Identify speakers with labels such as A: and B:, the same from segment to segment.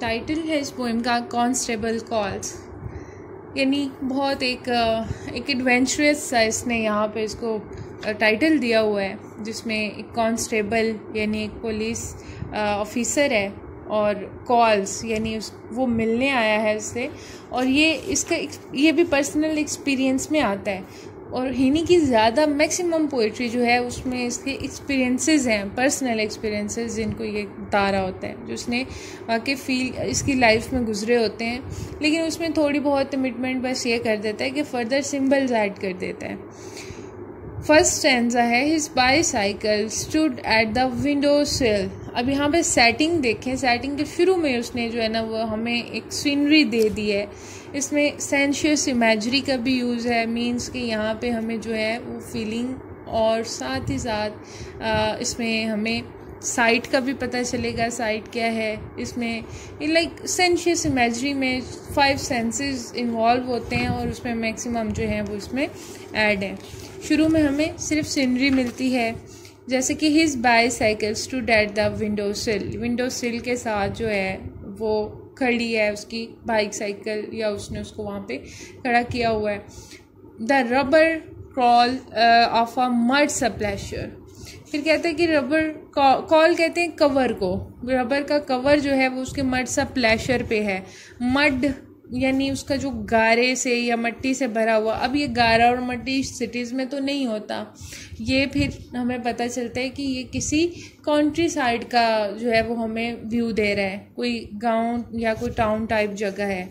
A: Title है इस poem का कॉन्स्टेबल कॉल्स यानी बहुत एक एक एडवेंचरस सा इसने यहाँ पे इसको टाइटल दिया हुआ है, जिसमें एक कॉन्स्टेबल यानी एक पुलिस ऑफिसर है और कॉल्स यानी उस, वो मिलने आया है उससे और ये, इसका ये भी पर्सनल एक्सपीरियंस में आता है। और हिनी की ज़्यादा मैक्सिमम पोइट्री जो है उसमें इसके एक्सपीरियंसेस हैं पर्सनल एक्सपीरियंसेस जिनको ये बता रहा होता है, जो उसने वाकई फील इसकी लाइफ में गुजरे होते हैं। लेकिन उसमें थोड़ी बहुत कमिटमेंट बस ये कर देता है कि फ़र्दर सिम्बल्स ऐड कर देता है। फ़र्स्ट स्टेंजा है his bicycle stood at the window sill अब यहाँ पे सेटिंग देखें सेटिंग के शुरू में उसने जो है ना वो हमें एक सीनरी दे दी है। इसमें सेंशियस इमेजरी का भी यूज़ है मींस कि यहाँ पे हमें जो है वो फीलिंग और साथ ही साथ इसमें हमें साइट का भी पता चलेगा साइट क्या है। इसमें लाइक सेंशियस इमेजरी में फाइव सेंसेस इन्वॉल्व होते हैं और उसमें मैक्सिमम जो है वो इसमें ऐड है। शुरू में हमें सिर्फ़ सीनरी मिलती है। जैसे कि his bicycle stood at the window sill window sill के साथ जो है, वो खड़ी है उसकी बाइक साइकिल या उसने उसको वहाँ पे खड़ा किया हुआ है। The rubber cowl of a mud splasher फिर कहते हैं कि रबर कॉल कहते हैं कवर को। रबर का कवर जो है, वो उसके मड सा पे है। मड यानी उसका जो गारे से या मट्टी से भरा हुआ, अब ये गारा और मट्टी सिटीज़ में तो नहीं होता। ये फिर हमें पता चलता है कि ये किसी कंट्री साइड का जो है वो हमें व्यू दे रहा है। कोई गाँव या कोई टाउन टाइप जगह है।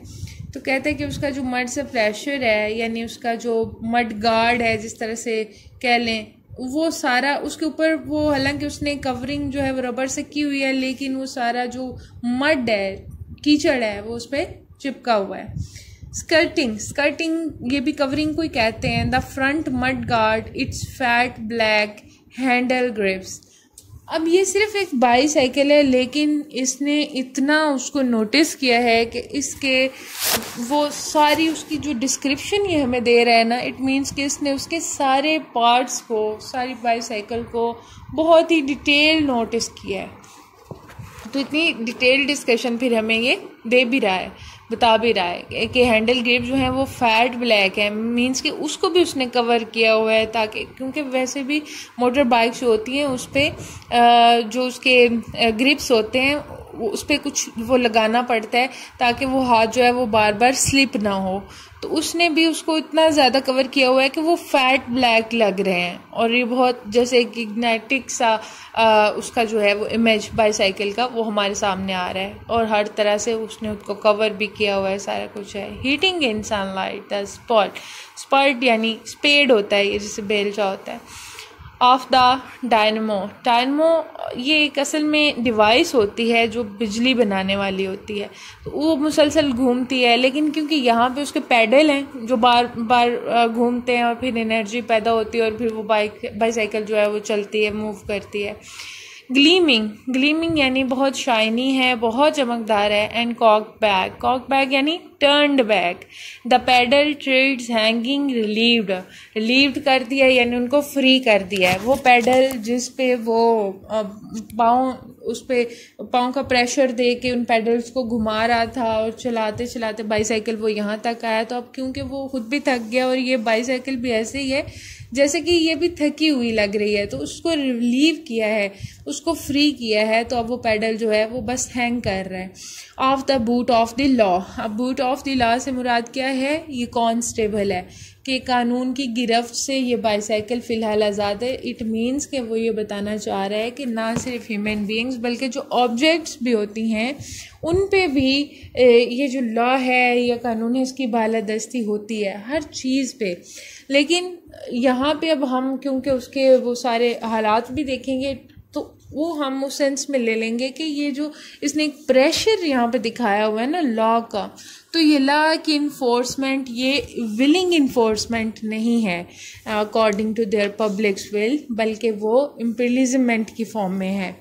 A: तो कहते हैं कि उसका जो मड से प्रेशर है, यानी उसका जो मड गार्ड है, जिस तरह से कह लें, वो सारा उसके ऊपर वो हालाँकि उसने कवरिंग जो है वो रबर से की हुई है, लेकिन वो सारा जो मड है, कीचड़ है, वो उस पर चिपका हुआ है। स्कर्टिंग स्कर्टिंग ये भी कवरिंग को ही कहते हैं। The front mudguard its fat black handle grips अब ये सिर्फ़ एक बाई साइकिल है, लेकिन इसने इतना उसको नोटिस किया है कि इसके वो सारी उसकी जो डिस्क्रिप्शन ये हमें दे रहा है ना इट मीन्स कि इसने उसके सारे पार्ट्स को, सारी बाई साइकिल को बहुत ही डिटेल नोटिस किया है। तो इतनी डिटेल डिस्कशन फिर हमें ये दे भी रहा है। बता भी रहा है कि हैंडल ग्रेप जो है वो फैट ब्लैक है। मींस कि उसको भी उसने कवर किया हुआ है ताकि क्योंकि वैसे भी मोटर बाइक्स होती हैं उस पर जो उसके ग्रिप्स होते हैं उस पर कुछ वो लगाना पड़ता है ताकि वो हाथ जो है वो बार बार स्लिप ना हो। तो उसने भी उसको इतना ज़्यादा कवर किया हुआ है कि वो फैट ब्लैक लग रहे हैं। और ये बहुत जैसे इग्नेटिक सा आ, उसका जो है वो इमेज बाईसाइकिल का वो हमारे सामने आ रहा है। और हर तरह से उसने उसको कवर भी किया हुआ है सारा कुछ है। Heating in sunlight the spot spot यानी स्पेड होता है ये जैसे बेलचा होता है। ऑफ़ द डायनमो डायनमो ये एक असल में डिवाइस होती है जो बिजली बनाने वाली होती है। तो वो मुसलसल घूमती है, लेकिन क्योंकि यहाँ पे उसके पैडल हैं, जो बार बार घूमते हैं और फिर एनर्जी पैदा होती है और फिर वो बाइक बाईसाइकिल जो है वो चलती है मूव करती है। ग्लीमिंग ग्लीमिंग यानी बहुत शाइनी है, बहुत चमकदार है and cock back cock back यानी turned back the pedal treads hanging relieved relieved कर दिया यानी उनको फ्री कर दिया है। वो पैडल जिस पे वो पाँव, उस पर पाँव का प्रेशर दे के उन पैडल्स को घुमा रहा था और चलाते चलाते बाईसाइकिल वो यहाँ तक आया। तो अब क्योंकि वो खुद भी थक गया और ये बाईसाइकिल भी ऐसे ही है, जैसे कि ये भी थकी हुई लग रही है तो उसको रिलीव किया है, उसको फ्री किया है तो अब वो पैडल जो है वो बस हैंग कर रहा है। Off the boot of the law अब बूट ऑफ़ द लॉ से मुराद क्या है? ये कॉन्स्टेबल है कि कानून की गिरफ्त से ये बाईसाइकिल फ़िलहाल आज़ाद है। इट मीन्स कि वो ये बताना चाह रहा है कि ना सिर्फ़ ह्यूमन बींग्स बल्कि जो ऑब्जेक्ट्स भी होती हैं, उन पे भी ये जो लॉ है, या कानून है, इसकी बालादस्ती होती है हर चीज़ पे। लेकिन यहाँ पे अब हम, क्योंकि उसके वो सारे हालात भी देखेंगे तो वो हम उस सेंस में ले लेंगे कि ये जो इसने एक प्रेशर यहाँ पे दिखाया हुआ है ना लॉ का तो ये लॉ की इन्फोर्समेंट ये विलिंग इन्फोर्समेंट नहीं है according to their publics will बल्कि वो इम्पलिजमेंट की फॉर्म में है।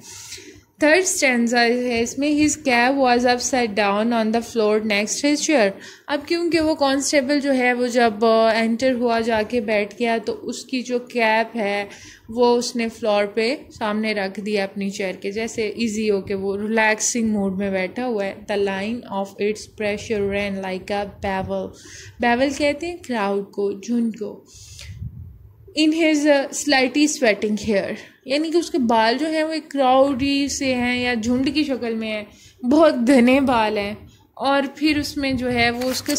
A: थर्ड स्टेंजा है इसमें his cap was upside down on the floor next his chair अब क्योंकि वो कांस्टेबल जो है वो जब एंटर uh, हुआ जाके बैठ गया तो उसकी जो कैप है वो उसने फ्लोर पे सामने रख दिया अपनी चेयर के जैसे इजी हो के वो रिलैक्सिंग मूड में बैठा हुआ है. The line of its pressure ran like a bevel bevel कहते हैं क्राउड को झुंड को. In his slightly sweating hair यानी कि उसके बाल जो हैं वो एक क्राउडी से हैं या झुंड की शक्ल में है, बहुत घने बाल हैं और फिर उसमें जो है वो उसके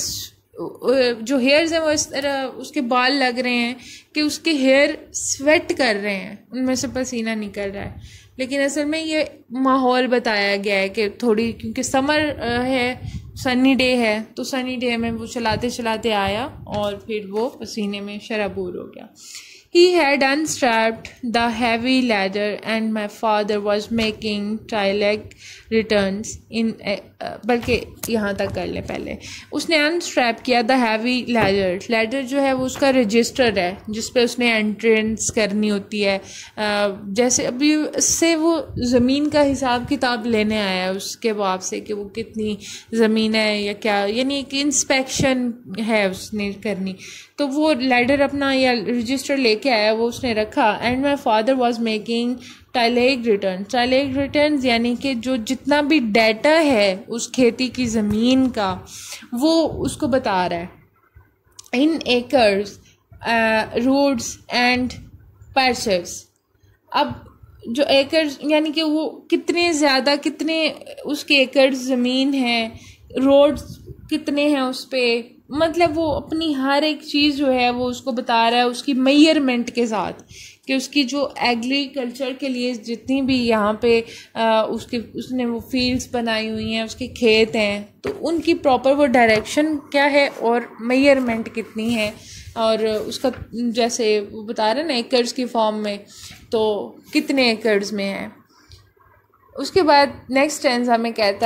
A: जो हेयर्स हैं वो इस तरह उसके बाल लग रहे हैं कि उसके हेयर स्वेट कर रहे हैं। उनमें से पसीना निकल रहा है। लेकिन असल में ये माहौल बताया गया है कि थोड़ी, क्योंकि समर है सनी डे है तो सनी डे में वो चलाते चलाते आया और फिर वो पसीने में शराबूर हो गया। He had unstrapped the heavy ladder and my father was making trileg returns in बल्कि यहाँ तक कर ले पहले। उसने अनस्ट्रैप किया द हैवी लैडर लैडर जो है वो उसका रजिस्टर है, जिस पे उसने एंट्रेंस करनी होती है। जैसे अभी से वो ज़मीन का हिसाब किताब लेने आया है, उसके बाप से कि वो कितनी ज़मीन है या क्या, यानी एक इंस्पेक्शन है उसने करनी। तो वो लेडर अपना या रजिस्टर लेके आया, वो उसने रखा। And my father was making टाइलेग return टाइलेग रिटर्न यानी कि जो जितना भी डाटा है उस खेती की ज़मीन का, वो उसको बता रहा है। In acres roads and passes अब जो एकर्स यानी कि वो कितने ज़्यादा, कितने उसके एकड़ ज़मीन है रोड्स कितने हैं उस पर मतलब वो अपनी हर एक चीज़ जो है वो उसको बता रहा है उसकी मैयरमेंट के साथ कि उसकी जो एग्रीकल्चर के लिए जितनी भी यहाँ पे आ, उसके उसने वो फील्ड्स बनाई हुई हैं उसके खेत हैं तो उनकी प्रॉपर वो डायरेक्शन क्या है और मैयरमेंट कितनी है? और उसका जैसे वो बता रहे ना एकर्स की फॉर्म में तो कितने एकर्स में है? उसके बाद नेक्स्ट टेंस हमें कहता है